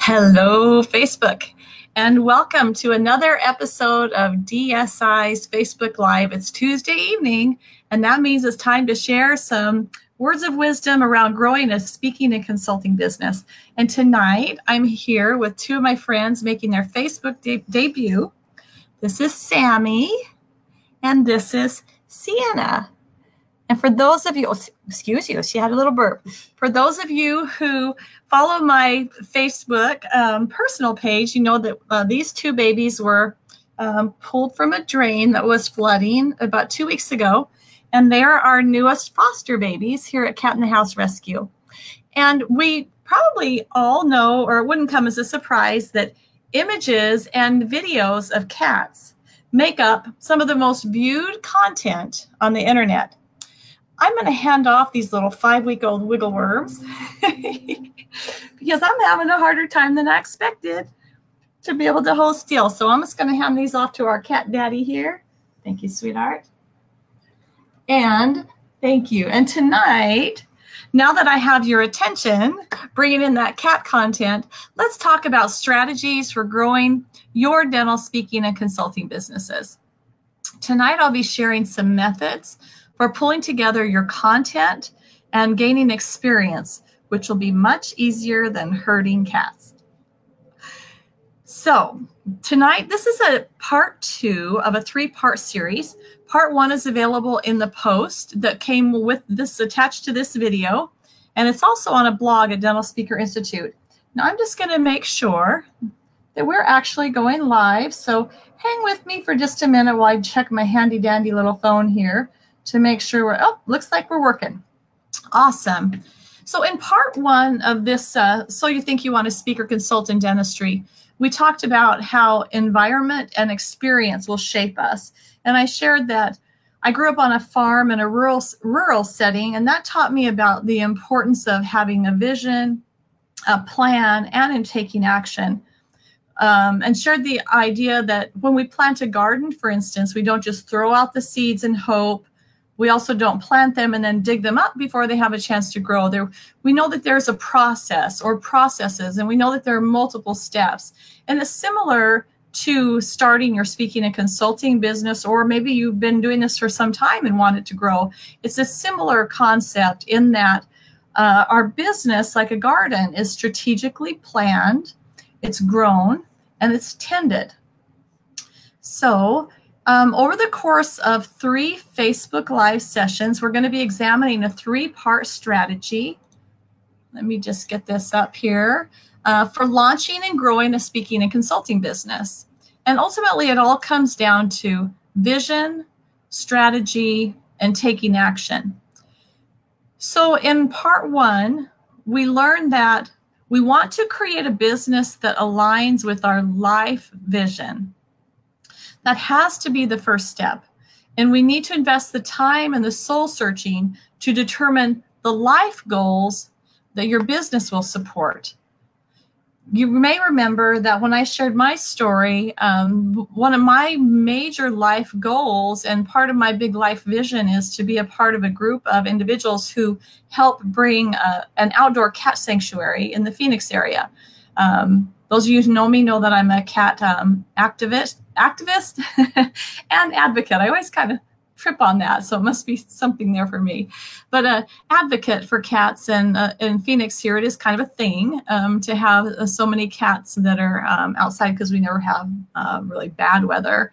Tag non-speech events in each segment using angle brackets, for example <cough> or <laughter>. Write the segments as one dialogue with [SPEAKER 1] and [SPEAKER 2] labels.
[SPEAKER 1] Hello, Facebook, and welcome to another episode of DSI's Facebook Live. It's Tuesday evening, and that means it's time to share some words of wisdom around growing a speaking and consulting business. And tonight, I'm here with two of my friends making their Facebook de- debut. This is Sammy, and this is Sienna. And for those of you, oh, excuse you, she had a little burp. For those of you who follow my Facebook um, personal page, you know that uh, these two babies were um, pulled from a drain that was flooding about two weeks ago. And they're our newest foster babies here at Cat in the House Rescue. And we probably all know, or it wouldn't come as a surprise, that images and videos of cats make up some of the most viewed content on the internet. I'm going to hand off these little five week old wiggle worms <laughs> because I'm having a harder time than I expected to be able to hold still. So I'm just going to hand these off to our cat daddy here. Thank you, sweetheart. And thank you. And tonight, now that I have your attention, bringing in that cat content, let's talk about strategies for growing your dental speaking and consulting businesses. Tonight, I'll be sharing some methods for pulling together your content and gaining experience, which will be much easier than herding cats. So, tonight, this is a part two of a three part series. Part one is available in the post that came with this attached to this video, and it's also on a blog at Dental Speaker Institute. Now, I'm just going to make sure that we're actually going live. So, hang with me for just a minute while I check my handy dandy little phone here to make sure we're, oh, looks like we're working. Awesome. So in part one of this, uh, So You Think You Want to Speak or Consult in Dentistry, we talked about how environment and experience will shape us. And I shared that I grew up on a farm in a rural, rural setting, and that taught me about the importance of having a vision, a plan, and in taking action. Um, and shared the idea that when we plant a garden, for instance, we don't just throw out the seeds and hope we also don't plant them and then dig them up before they have a chance to grow. There, we know that there's a process or processes, and we know that there are multiple steps. And it's similar to starting your speaking and consulting business, or maybe you've been doing this for some time and want it to grow. It's a similar concept in that uh, our business, like a garden, is strategically planned, it's grown, and it's tended. So um, over the course of three Facebook Live sessions, we're going to be examining a three-part strategy. Let me just get this up here uh, for launching and growing a speaking and consulting business. And ultimately, it all comes down to vision, strategy, and taking action. So in part one, we learned that we want to create a business that aligns with our life vision. That has to be the first step. And we need to invest the time and the soul searching to determine the life goals that your business will support. You may remember that when I shared my story, um, one of my major life goals and part of my big life vision is to be a part of a group of individuals who help bring uh, an outdoor cat sanctuary in the Phoenix area. Um, those of you who know me know that I'm a cat um, activist, activist <laughs> and advocate. I always kind of trip on that, so it must be something there for me. But a uh, advocate for cats, and uh, in Phoenix here, it is kind of a thing um, to have uh, so many cats that are um, outside because we never have uh, really bad weather,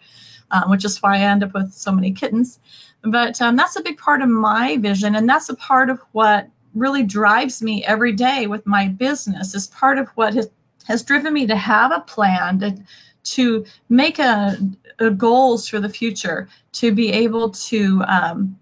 [SPEAKER 1] um, which is why I end up with so many kittens. But um, that's a big part of my vision, and that's a part of what really drives me every day with my business. Is part of what has has driven me to have a plan to, to make a, a goals for the future, to be able to um,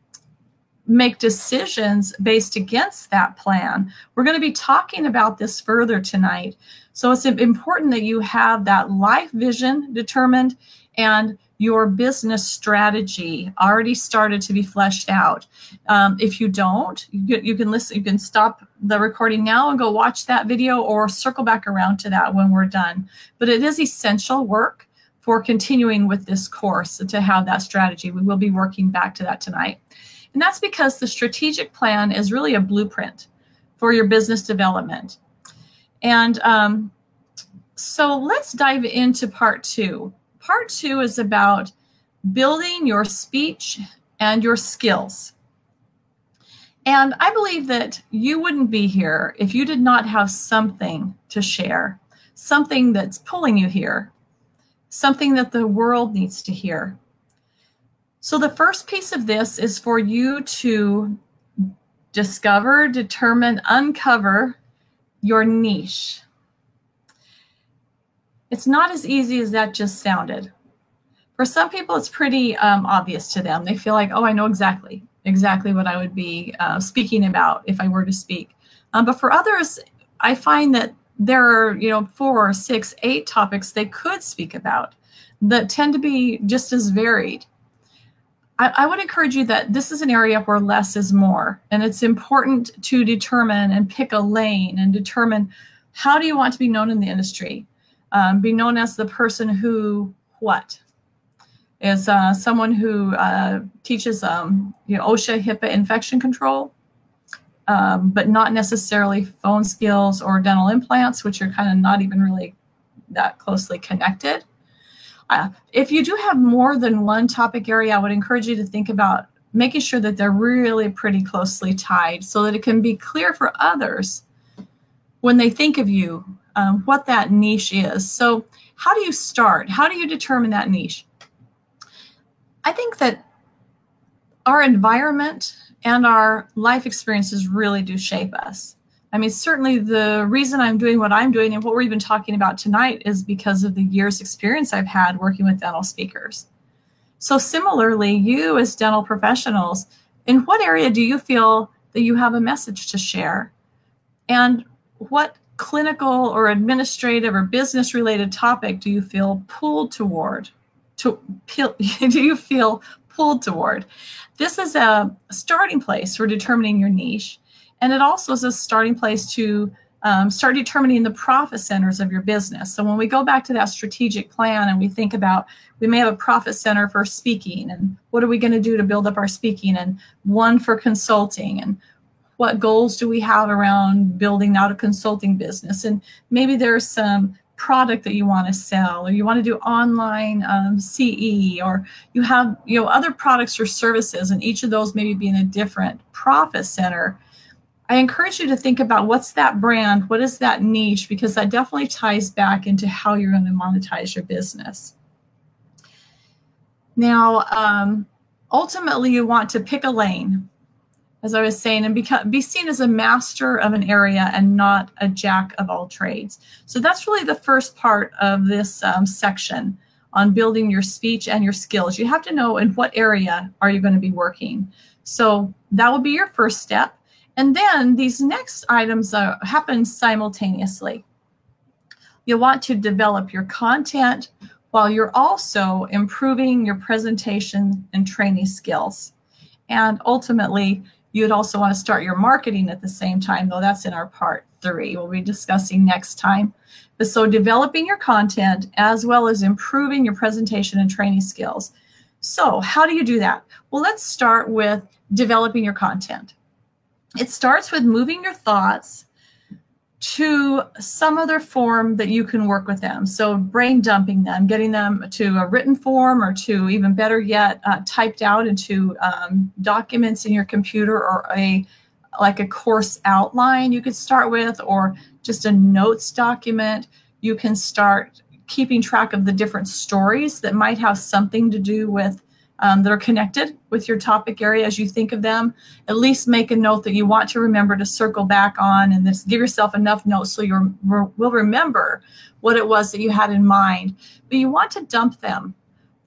[SPEAKER 1] make decisions based against that plan. We're going to be talking about this further tonight. So it's important that you have that life vision determined and your business strategy already started to be fleshed out. Um, if you don't, you, you, can listen, you can stop the recording now and go watch that video or circle back around to that when we're done. But it is essential work for continuing with this course to have that strategy. We will be working back to that tonight. And that's because the strategic plan is really a blueprint for your business development. And um, so let's dive into part two. Part two is about building your speech and your skills. And I believe that you wouldn't be here if you did not have something to share, something that's pulling you here, something that the world needs to hear. So, the first piece of this is for you to discover, determine, uncover your niche. It's not as easy as that just sounded. For some people, it's pretty um, obvious to them. They feel like, oh, I know exactly, exactly what I would be uh, speaking about if I were to speak. Um, but for others, I find that there are, you know, four, six, eight topics they could speak about that tend to be just as varied. I, I would encourage you that this is an area where less is more, and it's important to determine and pick a lane and determine how do you want to be known in the industry. Um, be known as the person who what is uh, someone who uh, teaches um, you know, OSHA, HIPAA infection control, um, but not necessarily phone skills or dental implants, which are kind of not even really that closely connected. Uh, if you do have more than one topic area, I would encourage you to think about making sure that they're really pretty closely tied so that it can be clear for others when they think of you um, what that niche is. So, how do you start? How do you determine that niche? I think that our environment and our life experiences really do shape us. I mean, certainly the reason I'm doing what I'm doing and what we're even talking about tonight is because of the years' experience I've had working with dental speakers. So, similarly, you as dental professionals, in what area do you feel that you have a message to share? And what clinical or administrative or business related topic do you feel pulled toward? to <laughs> do you feel pulled toward? This is a starting place for determining your niche. And it also is a starting place to um, start determining the profit centers of your business. So when we go back to that strategic plan and we think about, we may have a profit center for speaking and what are we going to do to build up our speaking and one for consulting and what goals do we have around building out a consulting business? And maybe there's some product that you want to sell or you want to do online um, ce or you have you know other products or services and each of those maybe be in a different profit center. I encourage you to think about what's that brand what is that niche because that definitely ties back into how you're going to monetize your business. Now um, ultimately you want to pick a lane as I was saying, and become, be seen as a master of an area and not a jack of all trades. So that's really the first part of this um, section on building your speech and your skills. You have to know in what area are you going to be working. So that will be your first step. And then these next items uh, happen simultaneously. You'll want to develop your content while you're also improving your presentation and training skills. And ultimately, You'd also want to start your marketing at the same time, though that's in our part three. We'll be discussing next time. But so developing your content as well as improving your presentation and training skills. So how do you do that? Well, let's start with developing your content. It starts with moving your thoughts to some other form that you can work with them. So brain dumping them, getting them to a written form or to even better yet, uh, typed out into um, documents in your computer or a like a course outline you could start with or just a notes document. You can start keeping track of the different stories that might have something to do with um, that are connected with your topic area as you think of them. At least make a note that you want to remember to circle back on and just give yourself enough notes so you will remember what it was that you had in mind. But you want to dump them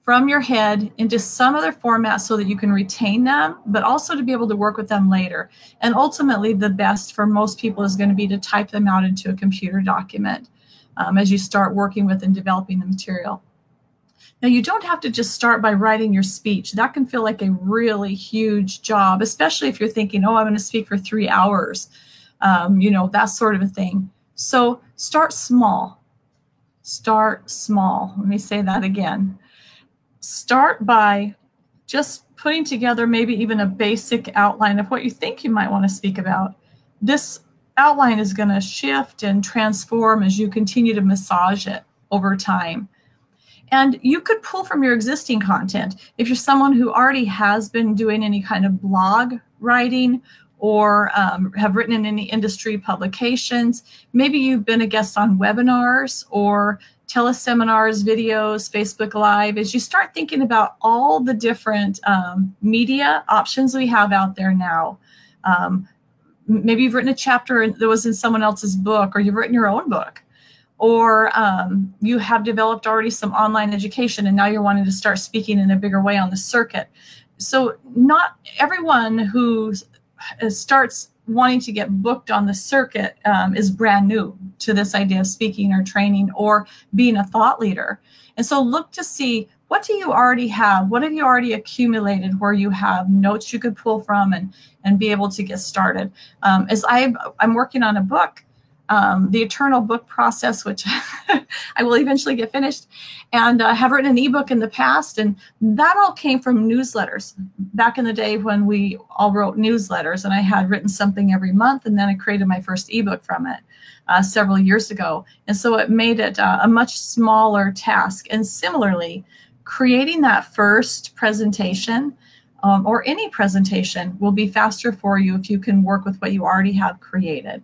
[SPEAKER 1] from your head into some other format so that you can retain them, but also to be able to work with them later. And ultimately, the best for most people is going to be to type them out into a computer document um, as you start working with and developing the material. Now, you don't have to just start by writing your speech. That can feel like a really huge job, especially if you're thinking, oh, I'm going to speak for three hours, um, you know, that sort of a thing. So start small. Start small. Let me say that again. Start by just putting together maybe even a basic outline of what you think you might want to speak about. This outline is going to shift and transform as you continue to massage it over time. And you could pull from your existing content. If you're someone who already has been doing any kind of blog writing or um, have written in any industry publications, maybe you've been a guest on webinars or teleseminars, videos, Facebook Live, as you start thinking about all the different um, media options we have out there now. Um, maybe you've written a chapter that was in someone else's book, or you've written your own book, or um, you have developed already some online education and now you're wanting to start speaking in a bigger way on the circuit. So, not everyone who starts wanting to get booked on the circuit um, is brand new to this idea of speaking or training or being a thought leader. And so look to see what do you already have? What have you already accumulated where you have notes you could pull from and, and be able to get started? Um, as I, I'm working on a book um, the Eternal Book Process, which <laughs> I will eventually get finished, and uh, have written an ebook in the past, and that all came from newsletters back in the day when we all wrote newsletters, and I had written something every month, and then I created my first ebook from it uh, several years ago, and so it made it uh, a much smaller task. And similarly, creating that first presentation. Um, or any presentation will be faster for you if you can work with what you already have created.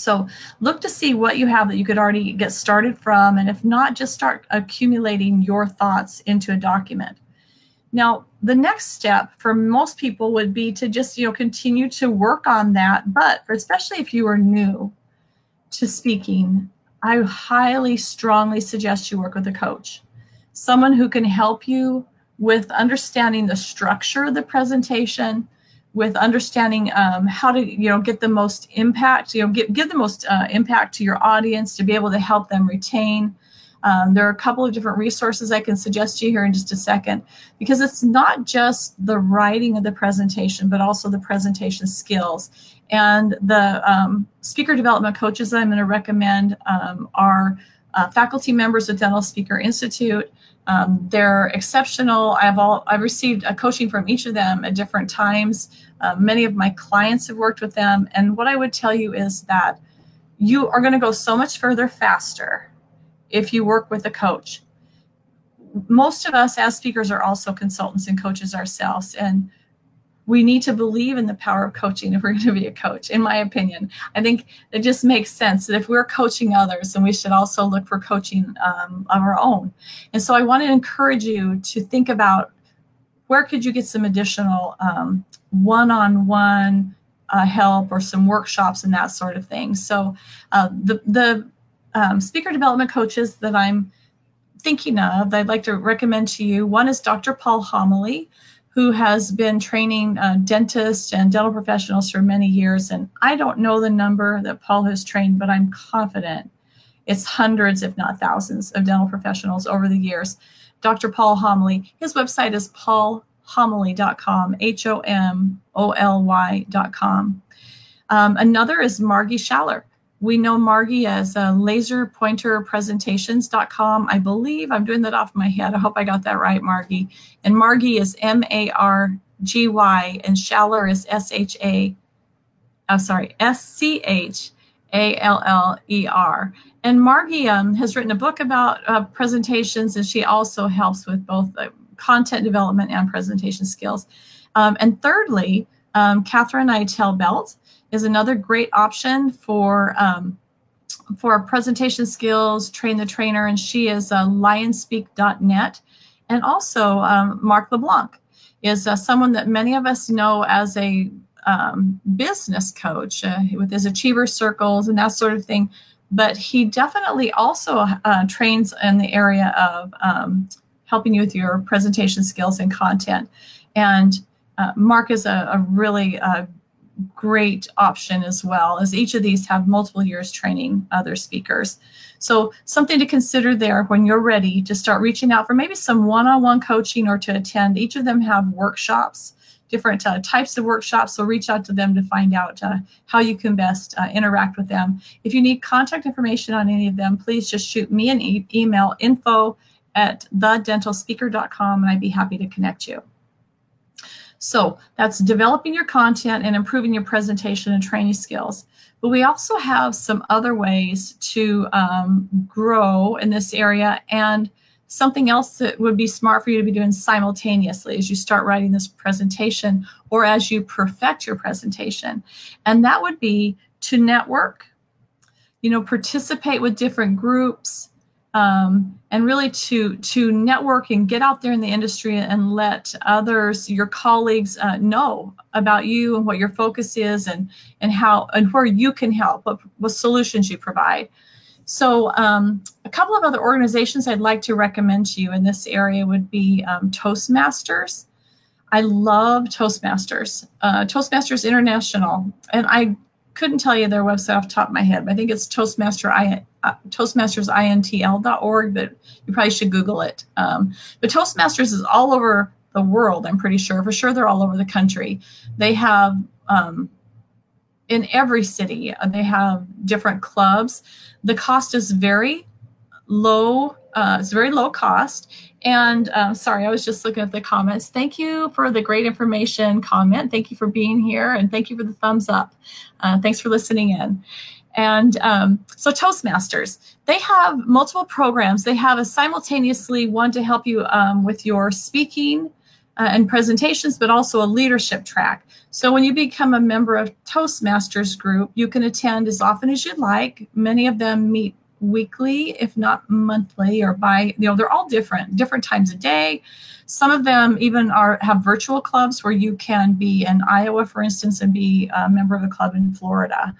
[SPEAKER 1] So look to see what you have that you could already get started from. And if not, just start accumulating your thoughts into a document. Now, the next step for most people would be to just, you know, continue to work on that. But especially if you are new to speaking, I highly, strongly suggest you work with a coach, someone who can help you with understanding the structure of the presentation, with understanding um, how to you know get the most impact you know give, give the most uh, impact to your audience to be able to help them retain. Um, there are a couple of different resources i can suggest to you here in just a second because it's not just the writing of the presentation but also the presentation skills. And the um, speaker development coaches that i'm going to recommend um, are uh, faculty members of dental speaker institute um, they're exceptional. I've all I've received a coaching from each of them at different times. Uh, many of my clients have worked with them, and what I would tell you is that you are going to go so much further faster if you work with a coach. Most of us as speakers are also consultants and coaches ourselves, and we need to believe in the power of coaching if we're going to be a coach, in my opinion. I think it just makes sense that if we're coaching others, then we should also look for coaching um, of our own. And so I want to encourage you to think about where could you get some additional um, one-on-one uh, help or some workshops and that sort of thing. So uh, the, the um, speaker development coaches that I'm thinking of, I'd like to recommend to you, one is Dr. Paul Homoly who has been training uh, dentists and dental professionals for many years. And I don't know the number that Paul has trained, but I'm confident it's hundreds, if not thousands, of dental professionals over the years. Dr. Paul Homoly, his website is paulhomoly.com, H O M O L Y.com. Um, another is Margy Schaller. We know Margy as uh, laserpointerpresentations.com. I believe I'm doing that off my head. I hope I got that right, Margy. And Margy is M A R G Y, and Schaller is S H A, oh, sorry, S C H A L L E R. And Margy um, has written a book about uh, presentations, and she also helps with both uh, content development and presentation skills. Um, and thirdly, um, Catherine Eitel Belt is another great option for um, for presentation skills, train the trainer, and she is uh, lionspeak.net. And also um, Mark LeBlanc is uh, someone that many of us know as a um, business coach uh, with his achiever circles and that sort of thing. But he definitely also uh, trains in the area of um, helping you with your presentation skills and content. And uh, Mark is a, a really uh, great option as well, as each of these have multiple years training other speakers. So something to consider there when you're ready to start reaching out for maybe some one-on-one coaching or to attend. Each of them have workshops, different uh, types of workshops. So reach out to them to find out uh, how you can best uh, interact with them. If you need contact information on any of them, please just shoot me an e email info at thedentalspeaker.com and I'd be happy to connect you. So that's developing your content and improving your presentation and training skills. But we also have some other ways to um, grow in this area and something else that would be smart for you to be doing simultaneously as you start writing this presentation or as you perfect your presentation. And that would be to network, you know, participate with different groups, um, and really to to network and get out there in the industry and let others, your colleagues, uh, know about you and what your focus is and and how and where you can help, what, what solutions you provide. So um, a couple of other organizations I'd like to recommend to you in this area would be um, Toastmasters. I love Toastmasters, uh, Toastmasters International, and I couldn't tell you their website off the top of my head, but I think it's Toastmaster I, uh, toastmastersintl.org, but you probably should Google it. Um, but Toastmasters is all over the world, I'm pretty sure. For sure, they're all over the country. They have um, in every city, uh, they have different clubs. The cost is very low. Uh, it's very low cost. And uh, sorry, I was just looking at the comments. Thank you for the great information comment. Thank you for being here. And thank you for the thumbs up. Uh, thanks for listening in. And um, so Toastmasters, they have multiple programs. They have a simultaneously one to help you um, with your speaking uh, and presentations, but also a leadership track. So when you become a member of Toastmasters group, you can attend as often as you'd like. Many of them meet weekly, if not monthly, or by you know they're all different, different times a day. Some of them even are have virtual clubs where you can be in Iowa, for instance, and be a member of a club in Florida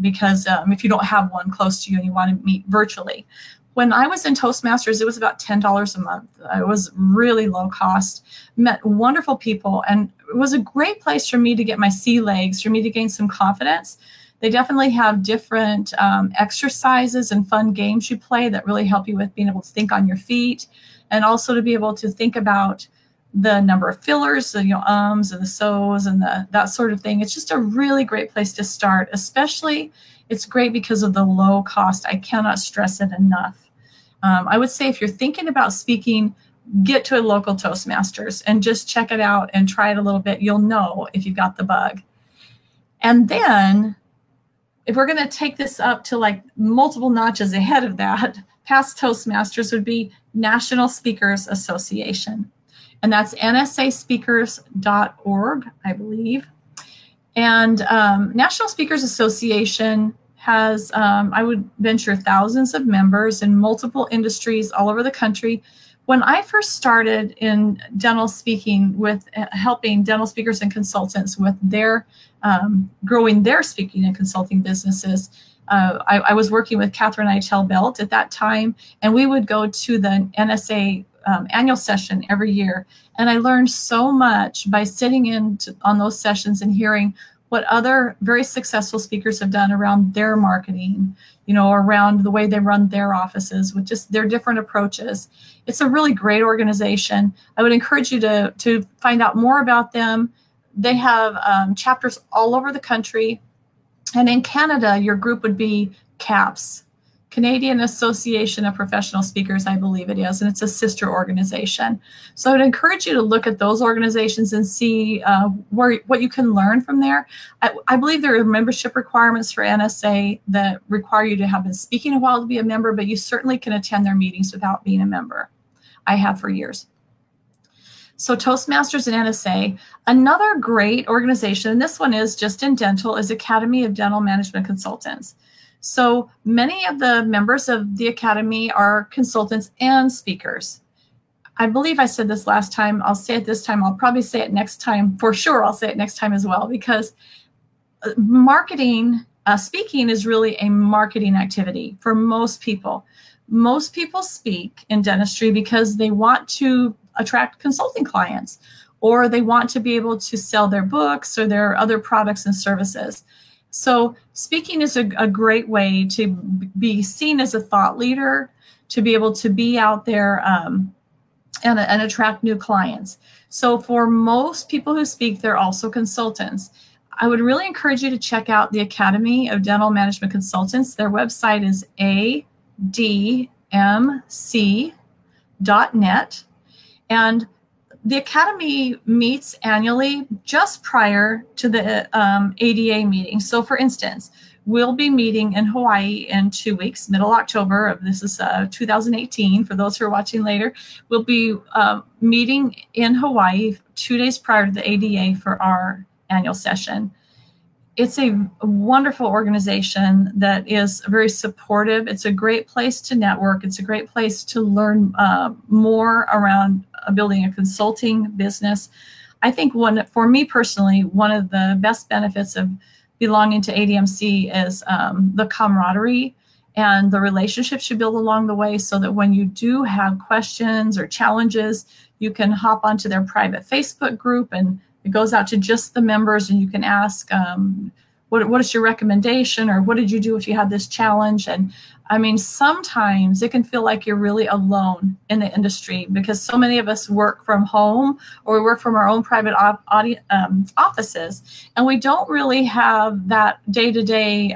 [SPEAKER 1] because um, if you don't have one close to you and you want to meet virtually. When I was in Toastmasters, it was about $10 a month. It was really low cost. Met wonderful people, and it was a great place for me to get my sea legs, for me to gain some confidence. They definitely have different um, exercises and fun games you play that really help you with being able to think on your feet and also to be able to think about the number of fillers, the you know, ums and the so's and the that sort of thing. It's just a really great place to start, especially it's great because of the low cost. I cannot stress it enough. Um, I would say if you're thinking about speaking, get to a local Toastmasters and just check it out and try it a little bit. You'll know if you've got the bug. And then if we're going to take this up to like multiple notches ahead of that, past Toastmasters would be National Speakers Association and that's nsaspeakers.org, I believe. And um, National Speakers Association has, um, I would venture, thousands of members in multiple industries all over the country. When I first started in dental speaking with uh, helping dental speakers and consultants with their um, growing their speaking and consulting businesses, uh, I, I, was working with Catherine Eitel Belt at that time, and we would go to the NSA um, annual session every year. And I learned so much by sitting in to, on those sessions and hearing what other very successful speakers have done around their marketing, you know, around the way they run their offices with just their different approaches. It's a really great organization. I would encourage you to, to find out more about them. They have um, chapters all over the country. And in Canada, your group would be CAPS, Canadian Association of Professional Speakers, I believe it is, and it's a sister organization. So I would encourage you to look at those organizations and see uh, where what you can learn from there. I, I, believe there are membership requirements for NSA that require you to have been speaking a while to be a member, but you certainly can attend their meetings without being a member. I have for years. So Toastmasters and NSA. Another great organization, and this one is just in dental, is Academy of Dental Management Consultants. So many of the members of the Academy are consultants and speakers. I believe I said this last time. I'll say it this time. I'll probably say it next time. For sure, I'll say it next time as well because uh, marketing, uh, speaking is really a marketing activity for most people. Most people speak in dentistry because they want to attract consulting clients or they want to be able to sell their books or their other products and services. So speaking is a, a great way to be seen as a thought leader, to be able to be out there um, and, and attract new clients. So for most people who speak, they're also consultants. I would really encourage you to check out the Academy of Dental Management Consultants. Their website is admc.net. And the Academy meets annually just prior to the um, ADA meeting. So, for instance, we'll be meeting in Hawaii in two weeks, middle October of this is uh, 2018. For those who are watching later, we'll be uh, meeting in Hawaii two days prior to the ADA for our annual session it's a wonderful organization that is very supportive. It's a great place to network. It's a great place to learn uh, more around building a consulting business. I think one for me personally, one of the best benefits of belonging to ADMC is um, the camaraderie and the relationships you build along the way so that when you do have questions or challenges, you can hop onto their private Facebook group and it goes out to just the members, and you can ask, um, what, what is your recommendation, or what did you do if you had this challenge? And I mean, sometimes it can feel like you're really alone in the industry because so many of us work from home or we work from our own private op- um, offices, and we don't really have that day to day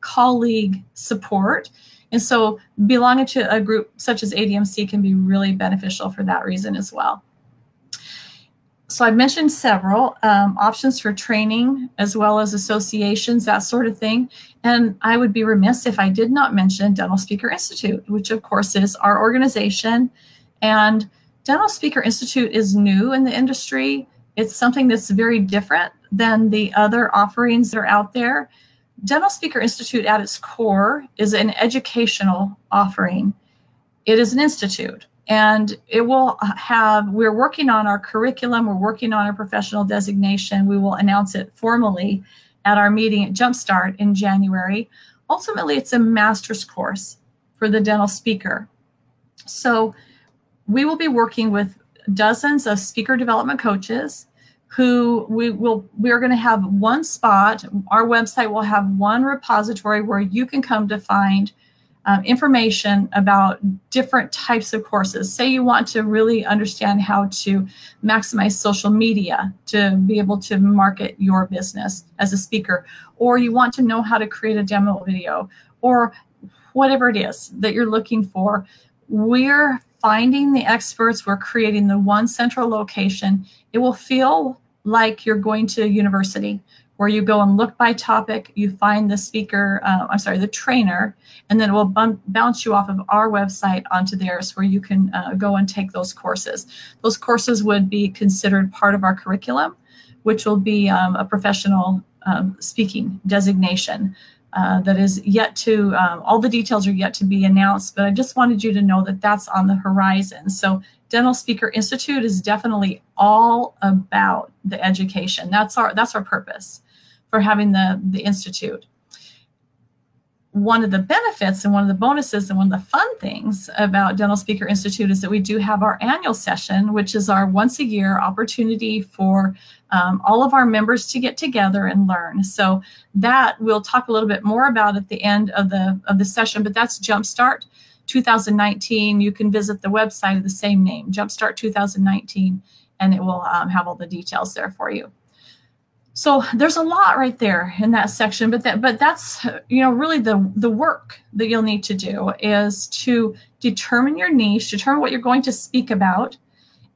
[SPEAKER 1] colleague support. And so belonging to a group such as ADMC can be really beneficial for that reason as well so I mentioned several um, options for training as well as associations, that sort of thing. And I would be remiss if I did not mention Dental Speaker Institute, which of course is our organization. And Dental Speaker Institute is new in the industry. It's something that's very different than the other offerings that are out there. Dental Speaker Institute at its core is an educational offering. It is an institute and it will have we're working on our curriculum we're working on our professional designation. We will announce it formally at our meeting at jumpstart in january. Ultimately it's a master's course for the dental speaker. So we will be working with dozens of speaker development coaches who we will we're going to have one spot. Our website will have one repository where you can come to find um, information about different types of courses. Say you want to really understand how to maximize social media to be able to market your business as a speaker, or you want to know how to create a demo video, or whatever it is that you're looking for. We're finding the experts, we're creating the one central location. It will feel like you're going to a university where you go and look by topic, you find the speaker, uh, I'm sorry, the trainer, and then it will bump, bounce you off of our website onto theirs where you can uh, go and take those courses. Those courses would be considered part of our curriculum, which will be um, a professional um, speaking designation. Uh, that is yet to, um, all the details are yet to be announced, but I just wanted you to know that that's on the horizon. So Dental Speaker Institute is definitely all about the education. That's our that's our purpose for having the, the institute. One of the benefits and one of the bonuses and one of the fun things about Dental Speaker Institute is that we do have our annual session, which is our once a year opportunity for um, all of our members to get together and learn. So that we'll talk a little bit more about at the end of the of the session, but that's Jumpstart 2019. You can visit the website of the same name, Jumpstart 2019, and it will um, have all the details there for you so there's a lot right there in that section but that but that's you know really the the work that you'll need to do is to determine your niche determine what you're going to speak about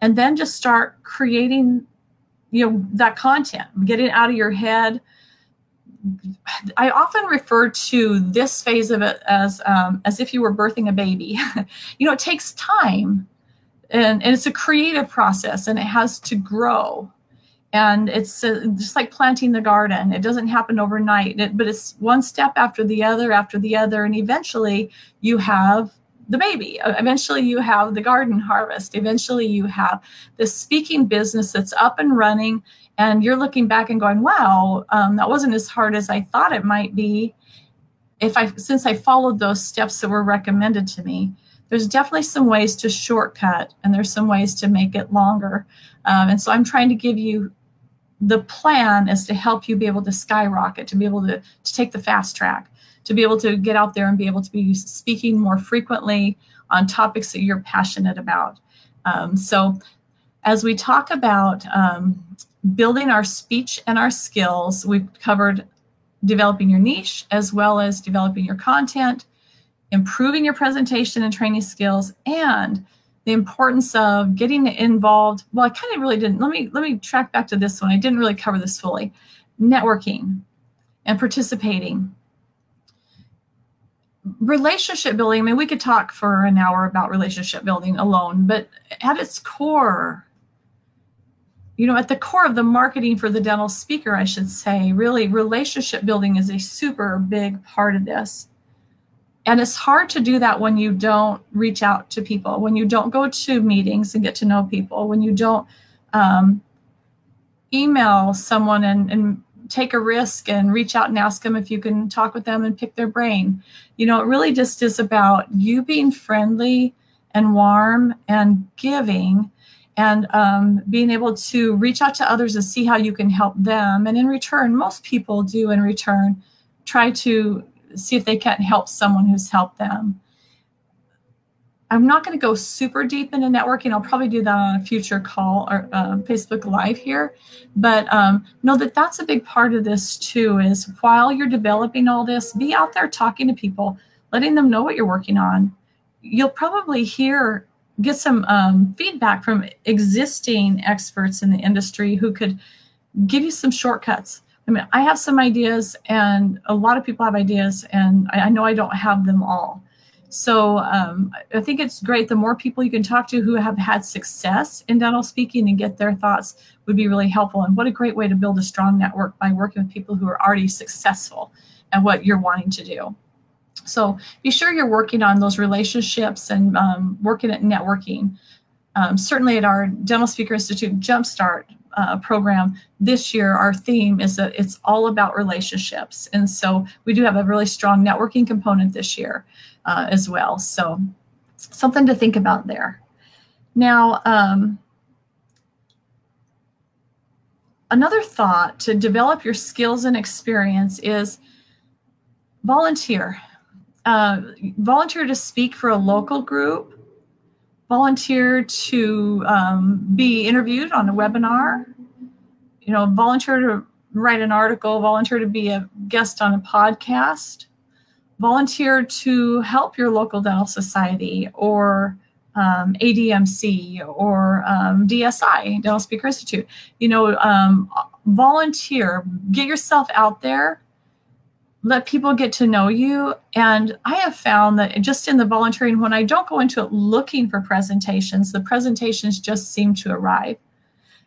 [SPEAKER 1] and then just start creating you know that content get it out of your head. I often refer to this phase of it as um, as if you were birthing a baby. <laughs> You know it takes time and, and it's a creative process and it has to grow and it's uh, just like planting the garden. It doesn't happen overnight. But it's one step after the other after the other. And eventually you have the baby. Eventually you have the garden harvest. Eventually you have the speaking business that's up and running. And you're looking back and going wow um, that wasn't as hard as i thought it might be. If i since i followed those steps that were recommended to me there's definitely some ways to shortcut and there's some ways to make it longer. Um, and so i'm trying to give you the plan is to help you be able to skyrocket, to be able to, to take the fast track, to be able to get out there and be able to be speaking more frequently on topics that you're passionate about. Um, so, as we talk about um, building our speech and our skills, we've covered developing your niche as well as developing your content, improving your presentation and training skills, and the importance of getting involved. Well, I kind of really didn't. Let me let me track back to this one. I didn't really cover this fully. Networking and participating. Relationship building. I mean, we could talk for an hour about relationship building alone, but at its core, you know, at the core of the marketing for the dental speaker, I should say, really, relationship building is a super big part of this. And it's hard to do that when you don't reach out to people, when you don't go to meetings and get to know people, when you don't um, email someone and, and take a risk and reach out and ask them if you can talk with them and pick their brain. You know, it really just is about you being friendly and warm and giving and um, being able to reach out to others and see how you can help them. And in return, most people do in return try to see if they can't help someone who's helped them. I'm not going to go super deep into networking. I'll probably do that on a future call or uh, Facebook Live here. But um, know that that's a big part of this too. Is while you're developing all this, be out there talking to people, letting them know what you're working on. You'll probably hear get some um, feedback from existing experts in the industry who could give you some shortcuts. I mean, I have some ideas, and a lot of people have ideas, and I, I know I don't have them all. So um, I think it's great. The more people you can talk to who have had success in dental speaking and get their thoughts would be really helpful. And what a great way to build a strong network by working with people who are already successful at what you're wanting to do. So be sure you're working on those relationships and um, working at networking. Um, certainly at our Dental Speaker Institute Jumpstart uh, program this year, our theme is that it's all about relationships. And so we do have a really strong networking component this year uh, as well. So something to think about there. Now, um, another thought to develop your skills and experience is volunteer uh, volunteer to speak for a local group, volunteer to um, be interviewed on a webinar, you know, volunteer to write an article, volunteer to be a guest on a podcast, volunteer to help your local dental society or um, ADMC or um, DSI, Dental Speaker Institute. You know, um, volunteer, get yourself out there let people get to know you. And I have found that just in the volunteering, when I don't go into it looking for presentations, the presentations just seem to arrive.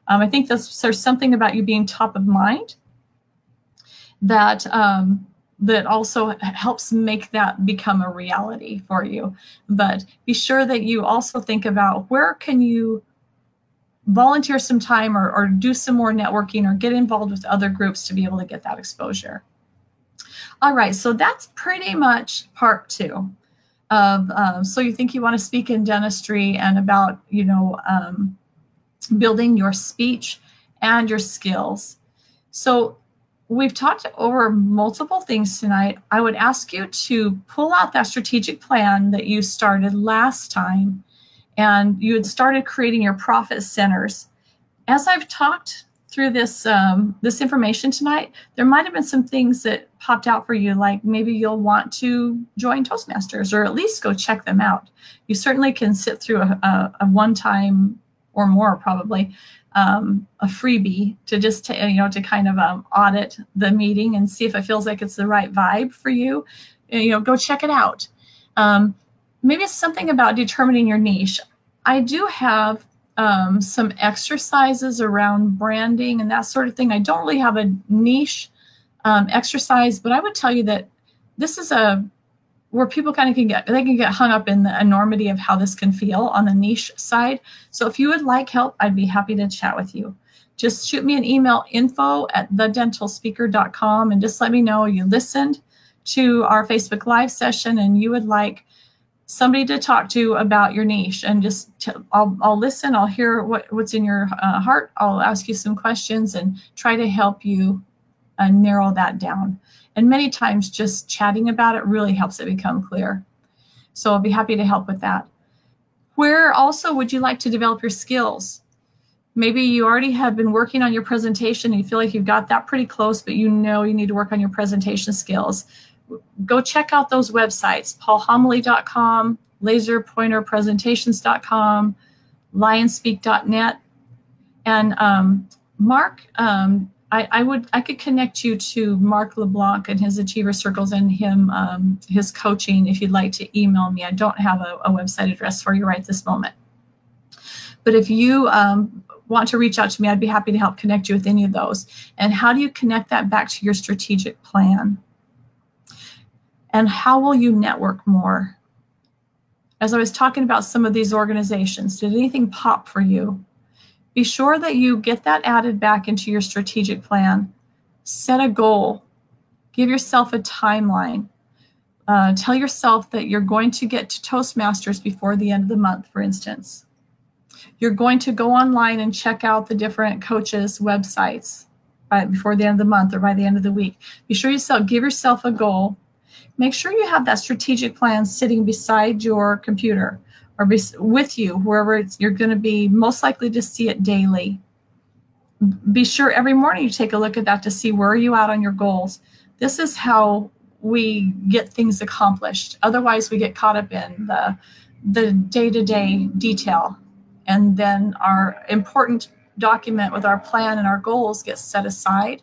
[SPEAKER 1] Um, I think there's, something about you being top of mind that um, that also helps make that become a reality for you. But be sure that you also think about where can you volunteer some time or, or do some more networking or get involved with other groups to be able to get that exposure. All right, so that's pretty much part two of, uh, so you think you want to speak in dentistry and about, you know, um, building your speech and your skills. So we've talked over multiple things tonight. I would ask you to pull out that strategic plan that you started last time and you had started creating your profit centers. As I've talked through this um, this information tonight, there might have been some things that popped out for you, like maybe you'll want to join Toastmasters or at least go check them out. You certainly can sit through a, a, a one-time or more probably um, a freebie to just to, you know to kind of um, audit the meeting and see if it feels like it's the right vibe for you. You know, go check it out. Um, maybe it's something about determining your niche. I do have um, some exercises around branding and that sort of thing. I don't really have a niche um, exercise, but I would tell you that this is a where people kind of can get they can get hung up in the enormity of how this can feel on the niche side. So if you would like help, I'd be happy to chat with you. Just shoot me an email info at thedentalspeaker.com and just let me know you listened to our Facebook Live session and you would like somebody to talk to about your niche and just I'll, I'll listen i'll hear what, what's in your uh, heart i'll ask you some questions and try to help you uh, narrow that down. And many times just chatting about it really helps it become clear. So i'll be happy to help with that. Where also would you like to develop your skills? Maybe you already have been working on your presentation and you feel like you've got that pretty close but you know you need to work on your presentation skills. Go check out those websites, paulhomoly.com, laserpointerpresentations.com, lionspeak.net. And um, Mark, um, I, I, would I could connect you to Mark LeBlanc and his Achiever Circles and him um, his coaching if you'd like to email me. I don't have a, a, website address for you right this moment. But if you um, want to reach out to me, I'd be happy to help connect you with any of those. And how do you connect that back to your strategic plan? And how will you network more? As I was talking about some of these organizations, did anything pop for you? Be sure that you get that added back into your strategic plan. Set a goal. Give yourself a timeline. Uh, tell yourself that you're going to get to Toastmasters before the end of the month, for instance. You're going to go online and check out the different coaches' websites by, before the end of the month or by the end of the week. Be sure you give yourself a goal. Make sure you have that strategic plan sitting beside your computer or be, with you wherever it's, you're going to be most likely to see it daily. Be sure every morning you take a look at that to see where are you at on your goals. This is how we get things accomplished. Otherwise, we get caught up in the the day-to-day detail, and then our important document with our plan and our goals gets set aside,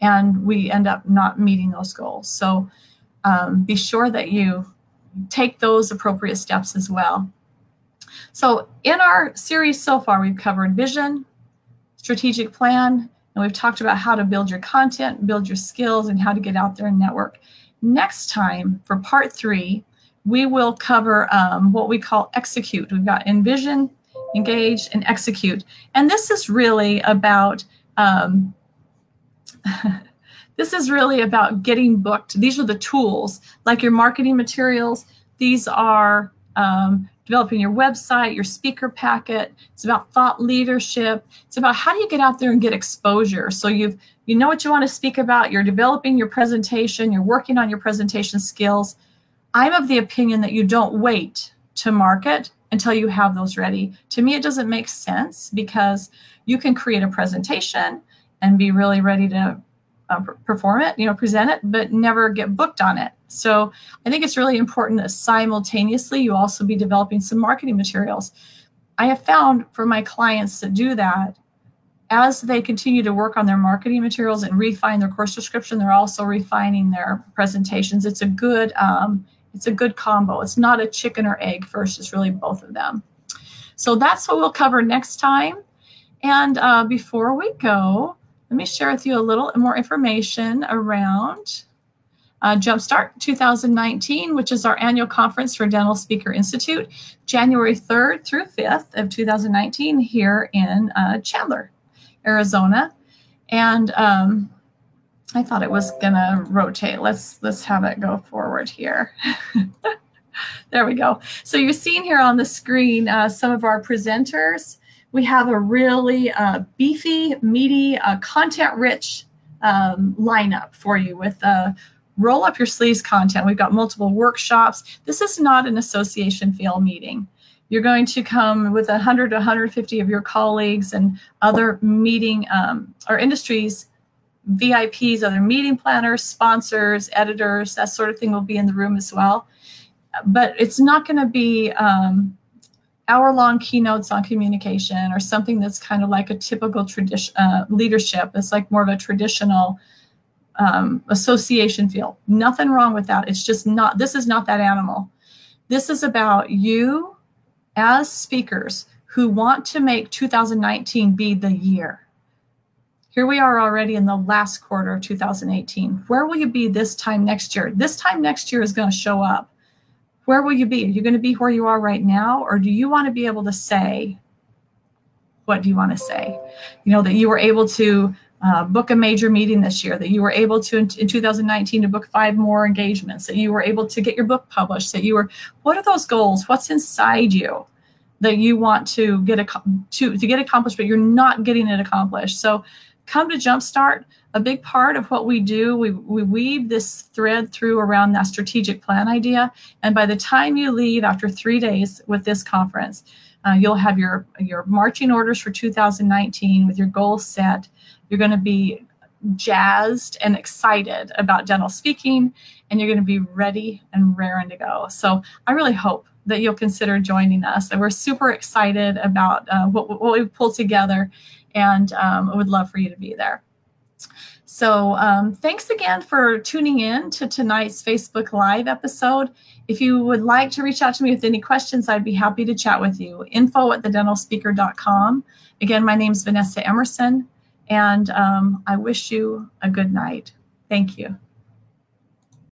[SPEAKER 1] and we end up not meeting those goals. So, um, be sure that you take those appropriate steps as well. So in our series so far, we've covered vision, strategic plan, and we've talked about how to build your content, build your skills, and how to get out there and network. Next time, for part three, we will cover um, what we call execute. We've got envision, engage, and execute. And this is really about um, <laughs> This is really about getting booked. These are the tools, like your marketing materials. These are um, developing your website, your speaker packet. It's about thought leadership. It's about how do you get out there and get exposure. So you've you know what you want to speak about. You're developing your presentation. You're working on your presentation skills. I'm of the opinion that you don't wait to market until you have those ready. To me, it doesn't make sense because you can create a presentation and be really ready to uh, perform it, you know, present it, but never get booked on it. So I think it's really important that simultaneously you also be developing some marketing materials. I have found for my clients that do that, as they continue to work on their marketing materials and refine their course description, they're also refining their presentations. It's a good, um, it's a good combo. It's not a chicken or egg first. It's really both of them. So that's what we'll cover next time. And uh, before we go, let me share with you a little more information around uh, Jumpstart 2019, which is our annual conference for Dental Speaker Institute, January 3rd through 5th of 2019 here in uh, Chandler, Arizona. And um, I thought it was gonna rotate. Let's let's have it go forward here. <laughs> there we go. So you're seeing here on the screen uh, some of our presenters we have a really uh, beefy, meaty, uh, content-rich um, lineup for you with uh, roll up your sleeves content. We've got multiple workshops. This is not an association feel meeting. You're going to come with 100 to 150 of your colleagues and other meeting um, or industries, VIPs, other meeting planners, sponsors, editors, that sort of thing will be in the room as well. But it's not going to be um, hour long keynotes on communication or something that's kind of like a typical tradition uh, leadership. It's like more of a traditional um, association feel nothing wrong with that. It's just not this is not that animal. This is about you as speakers who want to make 2019 be the year. Here we are already in the last quarter of 2018 where will you be this time next year? This time next year is going to show up where will you be? Are you going to be where you are right now? Or do you want to be able to say, what do you want to say? You know, that you were able to uh, book a major meeting this year, that you were able to in, in 2019 to book five more engagements, that you were able to get your book published, that you were, what are those goals? What's inside you that you want to get a, to, to get accomplished, but you're not getting it accomplished? So come to Jumpstart a big part of what we do, we, we weave this thread through around that strategic plan idea. And by the time you leave after three days with this conference, uh, you'll have your, your marching orders for 2019 with your goals set. You're going to be jazzed and excited about dental speaking, and you're going to be ready and raring to go. So I really hope that you'll consider joining us. And we're super excited about uh, what, what we've pulled together, and um, I would love for you to be there. So um, thanks again for tuning in to tonight's Facebook Live episode. If you would like to reach out to me with any questions, I'd be happy to chat with you. Info at thedentalspeaker.com. Again, my name is Vanessa Emerson, and um, I wish you a good night. Thank you.